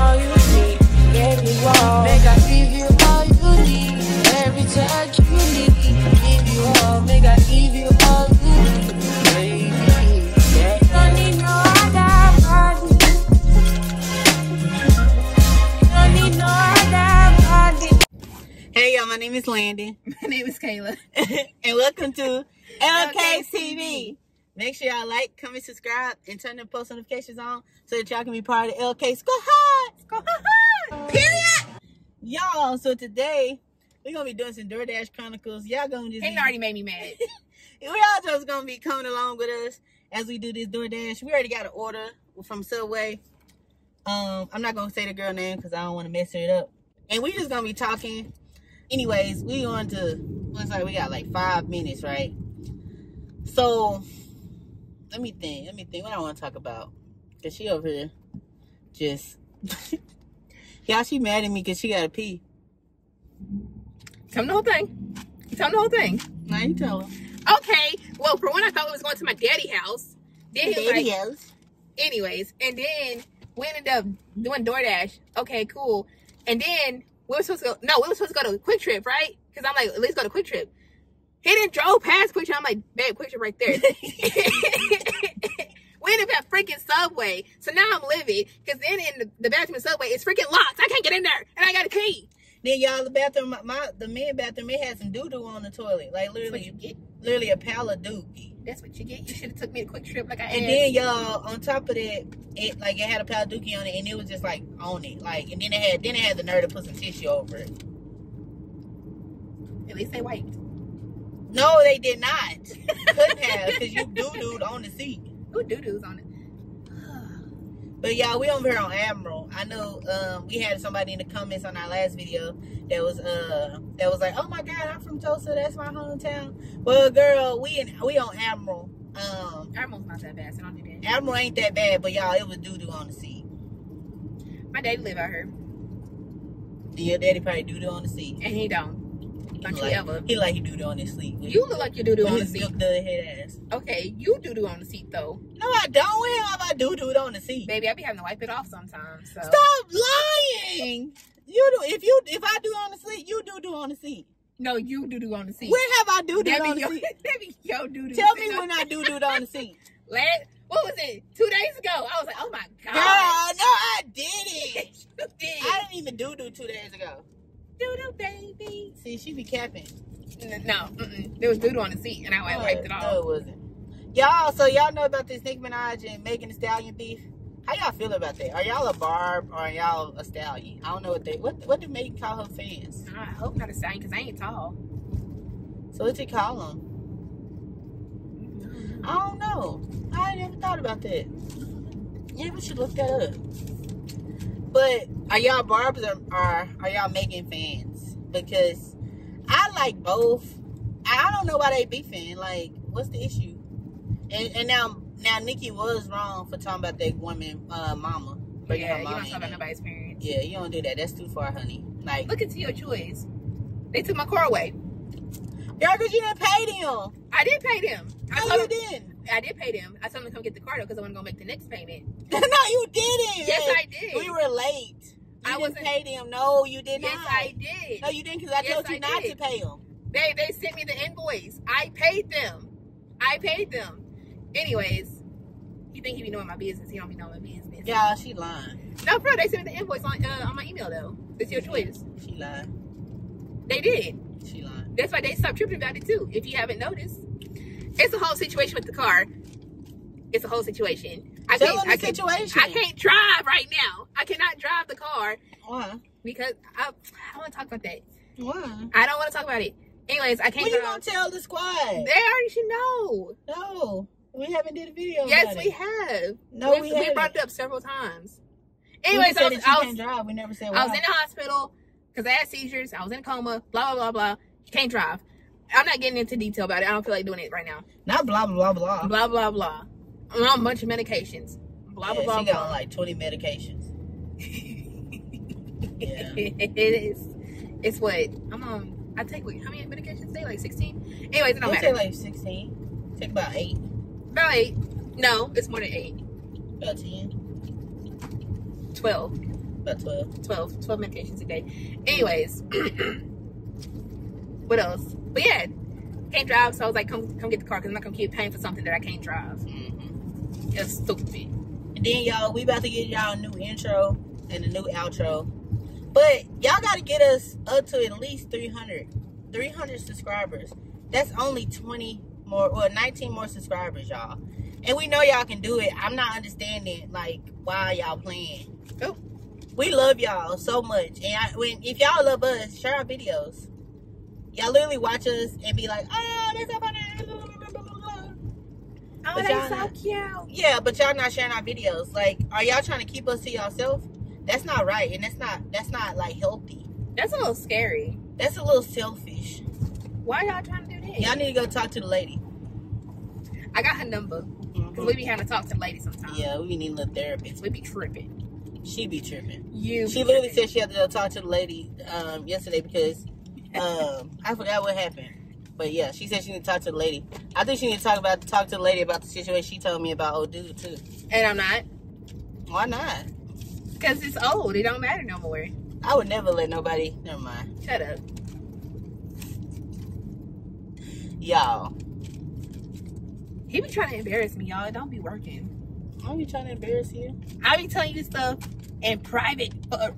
all you need. Get me all. Make I give you all you need. Every touch you need. Give you all. Make I give you all you need. Baby, yeah. Don't need no other body. Don't need no other body. Hey y'all, my name is Lyndon. My name is Kayla. and welcome to LK LK TV. Make sure y'all like, comment, subscribe, and turn the post notifications on so that y'all can be part of the LK Squad. Squad. Period. Y'all, so today we're gonna be doing some DoorDash Chronicles. Y'all gonna just Hayden already made me mad. we all just gonna be coming along with us as we do this DoorDash. We already got an order from Subway. Um, I'm not gonna say the girl name because I don't want to mess it up. And we just gonna be talking. Anyways, we going to looks like we got like five minutes, right? So let me think. Let me think. What I want to talk about? Cause she over here just y'all. She mad at me because she got to pee. Tell him the whole thing. Tell him the whole thing. Now you tell her. Okay. Well, for one, I thought we was going to my daddy house. Then he was like, Videos. anyways, and then we ended up doing DoorDash. Okay, cool. And then we were supposed to go. No, we were supposed to go to QuikTrip, right? Because I'm like, at least go to QuikTrip. He didn't drove past QuikTrip. I'm like, babe, QuikTrip right there. ended up at freaking Subway. So now I'm livid because then in the, the bathroom Subway, it's freaking locked. I can't get in there, and I got a key. Then y'all, the bathroom, my, my the men bathroom, it had some doo doo on the toilet, like what you literally, get. literally a pile of dookie. That's what you get. You should have took me a QuikTrip like I And asked. then y'all, on top of that, it like it had a pile of dookie on it, and it was just like on it, like, and then it had then it had the nerve to put some tissue over it. At least they wiped. No, they did not. Couldn't have, because you doo dooed on the seat. Ooh, doo doo's on it. But y'all, we over here on Admiral. I know um, we had somebody in the comments on our last video that was uh that was like, "Oh my God, I'm from Tulsa. That's my hometown." Well, girl, we in we on Admiral. Um, Admiral's not that bad, so don't do that. Admiral ain't that bad, but y'all, it was doo doo on the seat. My daddy live out here, your daddy probably doo doo on the seat. and he don't. He Don't you like, ever. He like he doo doo on his seat. You look like you doo doo with on the seat. milk head ass. Okay, you doo doo on the seat though, No, I don't. When have I doo dooed on the seat? baby. I be having to wipe it off sometimes. So Stop lying. You do if you if I do on the seat, you do do on the seat. no, you do do on the seat. When have I do do on the your, seat? that be your doo doo. Tell me when I do do on the seat. Last, what was it? Two days ago. I was like, oh my god. Girl, no, I didn't. you did. I didn't even do do two days ago. Do do baby. See, she be capping. No, mm-mm. there was doo doo on the seat, and I went wiped it No, off. it wasn't. Y'all, so y'all know about this Nicki Minaj and Megan Thee Stallion beef? How y'all feel about that? Are y'all a barb or are y'all a stallion? I don't know what they what what do Megan call her fans? I hope not a stallion because I ain't tall. So what's you call them? Mm-hmm. I don't know. I never thought about that. Yeah, we should look that up. But are y'all Barb's or are, are y'all Megan fans? Because like both. I I don't know why they beefing. Like, what's the issue? And and now now Nicki was wrong for talking about that woman, uh, mama. Yeah, you don't talk about nobody's parents. Yeah, you don't do that. That's too far, honey. Like, Look into your choice. They took my car away. girl, cause you didn't pay them. I did pay them. I No, told you didn't. I did pay them. I told them to come get the car though because I want to go make the next payment. no, you didn't. Yes, I did. We were late. I wasn't- pay them. No, you did yes, not. I did. No, you didn't, because I Yes, told you I not did. to pay them. They they sent me the invoice. I paid them. I paid them. Anyways, he think he be knowing my business? He don't be knowing my business. Y'all, she lying. No, bro. They sent me the invoice on uh, on my email though. It's your choice. She lying. They did. She lying. That's why they stopped tripping about it too. If you haven't noticed, it's a whole situation with the car. It's a whole situation. I Tell can't. I can't, situation. I can't drive right now. I cannot drive the car Why? because I, I don't want to talk about that. Why? I don't want to talk about it. Anyways, I can't When you gonna tell the squad? They already should know. No, we haven't did a video. Yes, we it. have. No, we, we we brought it up several times. Anyways, I said was, I was, can't drive. We never said why. I was in the hospital because I had seizures. I was in a coma. Blah blah blah blah. Can't drive. I'm not getting into detail about it. I don't feel like doing it right now. Not blah blah blah blah. Blah blah blah. I'm on a bunch of medications. Blah yeah, blah she blah got blah. like 20 medications. Yeah. it is. It's what I'm on. I take wait, how many medications a day? Like 16. Anyways, it don't matter. take like 16. Take about eight, About eight. No, it's more than eight. about 10. 12. About 12. 12, 12 medications a day. Anyways, what else? But yeah, can't drive, so I was like, come come get the car because I'm not gonna keep paying for something that I can't drive. It's stupid. And then y'all, we about to get y'all a new intro and a new outro. But y'all gotta get us up to at least 300. 300 subscribers. That's only 20 more or 19 more subscribers, y'all. And we know y'all can do it. I'm not understanding like why y'all playing. Oh. We love y'all so much. And I, when if y'all love us, share our videos. Y'all literally watch us and be like, oh, that's so funny. Oh, But they so not- cute. Yeah, but y'all not sharing our videos. Like, are y'all trying to keep us to yourself? That's not right, and that's not that's not like healthy. That's a little scary. That's a little selfish. Why y'all trying to do that? Y'all need to go talk to the lady. I got her number because we be having to talk to the lady sometimes. Yeah, we need a little therapist. We be tripping. She be tripping. You. She literally tripping. said she had to go talk to the lady um, yesterday because um, I forgot what happened. But yeah, she said she need to talk to the lady. I think she need to talk about talk to the lady about the situation she told me about old dude too. and I'm not Why not? because it's old. It don't matter no more. I would never let nobody. Never mind, Shut up. y'all. He be trying to embarrass me, y'all. It don't be working. I'm be trying to embarrass you. I be telling you stuff in private. Uh,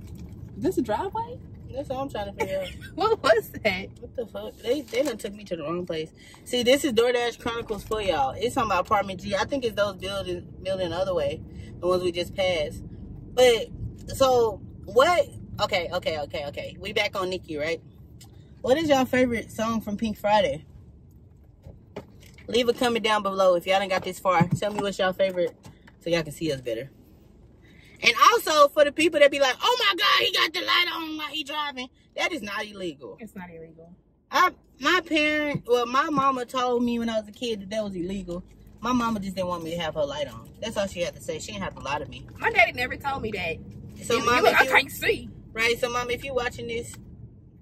this a driveway? That's all I'm trying to figure out. What was that? What the fuck? They they done took me to the wrong place. See, this is DoorDash Chronicles for y'all. It's on my apartment G. I think it's those buildings building the other way, the ones we just passed. But so what? Okay, okay, okay, okay. We back on Nicki, right? What is y'all favorite song from Pink Friday? Leave a comment down below if y'all done got this far. Tell me what's y'all favorite so y'all can see us better. And also for the people that be like, oh my god, he got the light on while he driving. That is not illegal. It's not illegal. I my parent, well, my mama told me when I was a kid that that was illegal. My mama just didn't want me to have her light on. That's all she had to say. She didn't have to lie to me. My daddy never told me that. So, You- mom, you- I you, can't see. right? So, mom, if you're watching this,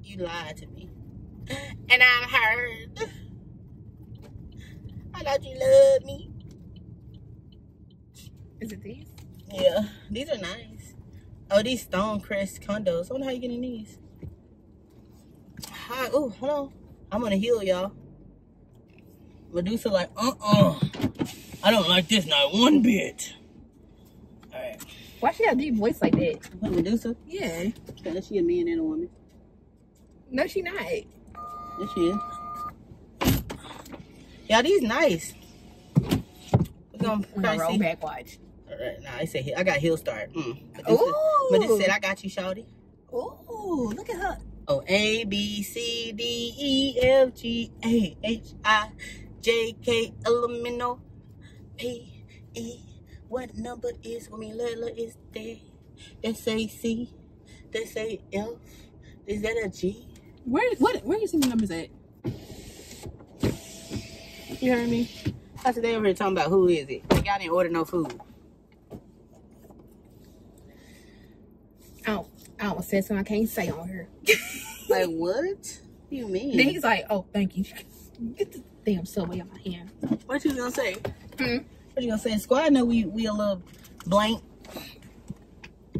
you lied to me, and I'm hurt. I thought you loved me. Is it these? Yeah, these are nice. Oh, these Stonecrest condos. I wonder how you getting these. Hi. Oh, hold on. I'm gonna heal y'all. Medusa like, uh-uh. I don't like this not one bit. Alright. Why she have a deep voice like that? What, Medusa? Yeah. Yeah, she a man and a woman. No, she not. Yes, she is. Yeah, these nice. We're gonna I'm gonna roll back watch. Alright, nah, I say I got heel start. Mm. Medusa, Ooh. Medusa said I got you, Shawty. Ooh, look at her. Oh, A, B, C, D, E, F, G, A, H, I, J, K, L, M, N, O, P, E. What number is, I mean, letter is there? They say C, they say F. Is that a G? Where what where you see the numbers at? You heard me? I said they over here talking about who is it. Like, y'all didn't order no food. Oh, I almost said something I can't say on here. Like, what? What you mean? Then he's like, "Oh, thank you." Get the damn subway out my hand. What you gonna say? Hmm. What you gonna say? Squad know we, we a little blank.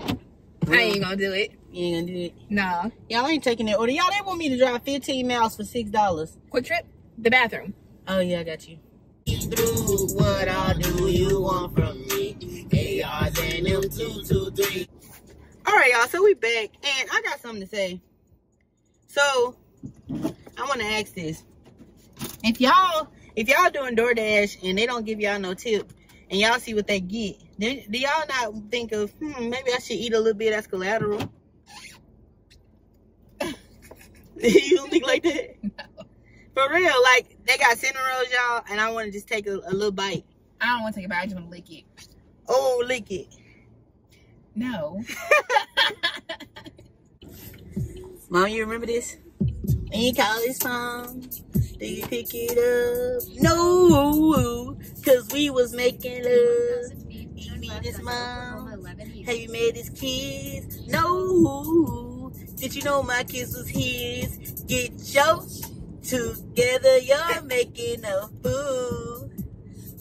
I ain't gonna do it. You ain't gonna do it. Nah. Y'all ain't taking that order. Y'all, they want me to drive 15 miles for six dollars. QuikTrip. The bathroom. Oh yeah, I got you. Through what I do you want from me? ARs and them two two three. All right, y'all. So we back, and I got something to say. So I want to ask this: If y'all, if y'all doing DoorDash and they don't give y'all no tip, and y'all see what they get, do, do y'all not think of, hmm, maybe I should eat a little bit as collateral? you don't think like that? For real, like they got cinnamon rolls, y'all, and I want to just take a, a little bite. I don't want to take a bite. I just want to lick it. Oh, lick it. No. Mom, you remember this? And you call this. Do you pick it up? No, cause we was making love. You mean this mom? Have you met his kids? No. Did you know my kids was his? Get your together, you're making a fool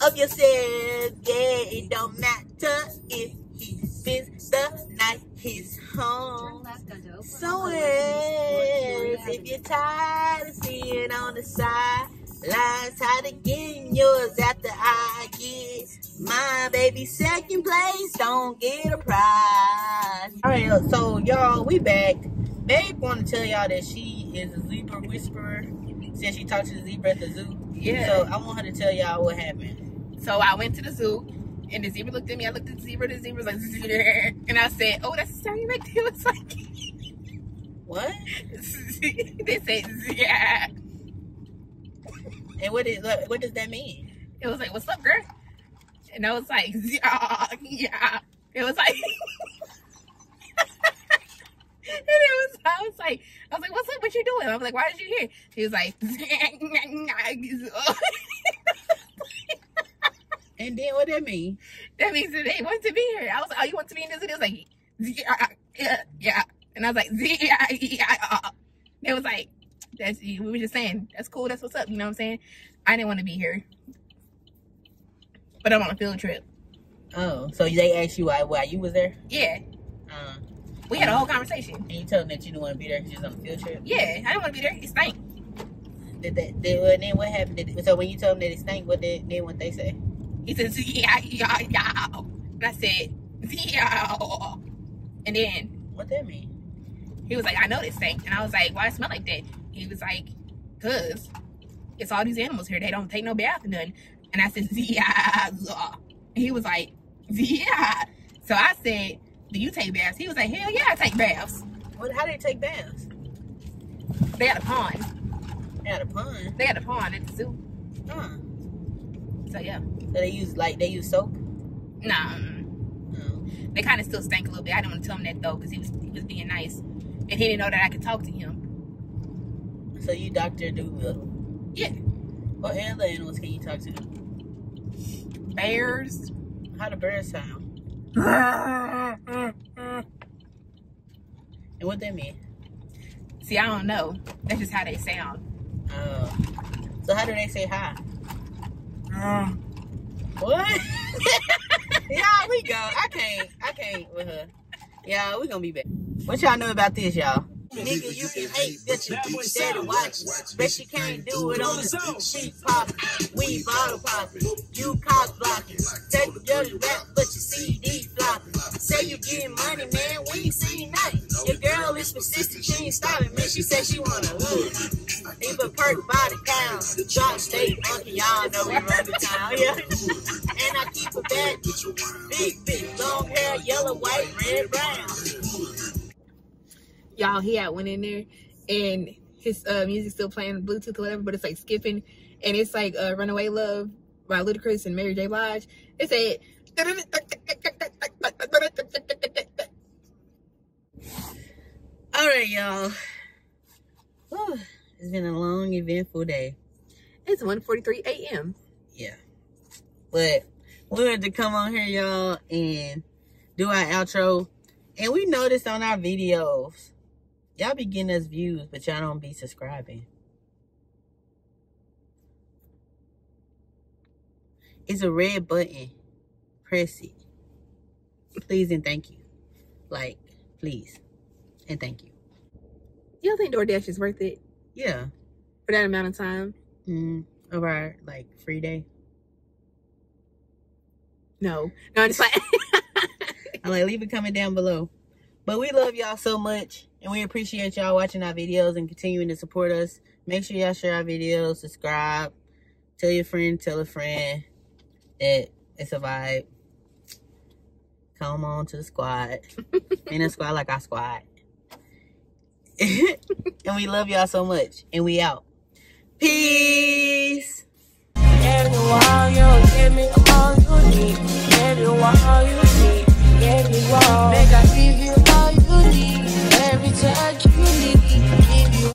of yourself. Yeah, it don't matter if he spends the night his home. So is if you're tired of seeing on the side lines, tired of getting yours after I get my baby second place, don't get a prize. All right, so y'all, we back. Babe want to tell y'all that she is a zebra whisperer since she talked to the zebra at the zoo. Yeah. So I want her to tell y'all what happened. So I went to the zoo, and the zebra looked at me. I looked at the zebra. The zebra was like, and I said, "Oh, that's the sound you make." It was like, What? they said, "Yeah." And what is what, what does that mean? It was like, "What's up, girl?" And I was like, "Yeah, yeah." It was like, and it was, I was like, I was like, "What's up? What you doing?" I was like, "Why did you here?" He was like, And then what that mean? "That means that they want to be here." I was like, "Oh, you want to be in this?" And he was like, "Yeah, yeah, yeah." And I was like, "Yeah, yeah." It was like, "That's we were just saying, that's cool. That's what's up." You know what I'm saying? I didn't want to be here, but I'm on a field trip. Oh, so they asked you why why you was there? Yeah, Uh, we had a whole conversation. and you told them that you didn't want to be there because you was on a field trip. Yeah, I didn't want to be there. It stank. Did that? Did, well, then what happened? Did, so when you told them that it stank, what did then what they say? He says, "Yeah, yeah, yeah," and I said, "Yeah," and then What that mean? he was like, "I know this stank," and I was like, "Why it smell like that?" He was like, "Cause it's all these animals here. They don't take no bath and nothing." And I said, "Yeah," he was like, "Yeah." So I said, "Do you take baths?" He was like, "Hell yeah, I take baths." What? How do they take baths? They had a pond. They had a pond. They had a pond at the zoo. Huh. So yeah, So they use like they use soap. nah. mm. Oh. They kind of still stank a little bit. I didn't want to tell him that though, because he was he was being nice, and he didn't know that I could talk to him. So you Doctor Dolittle. Yeah, What other animals can you talk to? bears. How do bears sound? And what that mean? See, I don't know. That's just how they sound. Oh. So how do they say hi? What? y'all, we go. I can't. I can't with her. Y'all, we gonna be back. What y'all know about this, y'all? Nigga, you can hate that you steady watch. Bet you can't do it on the street. Sheep pop, we bottle popping. You cock blocking. Take the dirty rap, but your CD flopping. Say you getting money, man. We ain't seen nothing. Your girl is persistent. She ain't stopping, man. She said she wanna hood. A perk by the count. Drop state monkey, y'all know we run the town. Yeah. And I keep a bad big, big, long hair, yellow, white, red, brown. Y'all, he had went in there, and his uh, music still playing Bluetooth or whatever, but it's like skipping, and it's like uh, "Runaway Love" by Ludacris and Mary J. Blige. It said. All right, y'all. It's been a long, eventful day. It's 1:43 a.m. Yeah. But we wanted to come on here, y'all, and do our outro. And we noticed on our videos, y'all be getting us views, but y'all don't be subscribing. It's a red button. Press it. Please and thank you. Like, please. And thank you. You don't think DoorDash is worth it Yeah. for that amount of time? Mm, of our like free day. No, no, I'm just like. I'm like, leave a comment down below. But we love y'all so much, and we appreciate y'all watching our videos and continuing to support us. Make sure y'all share our videos, subscribe, tell your friend, tell a friend that it's a vibe. Come on to the squad. In a squad like our squad. and we love y'all so much. And we out. Peace. Every while you give me all you need. Every while you need. Every while. Make I give you all you need. Every touch you need.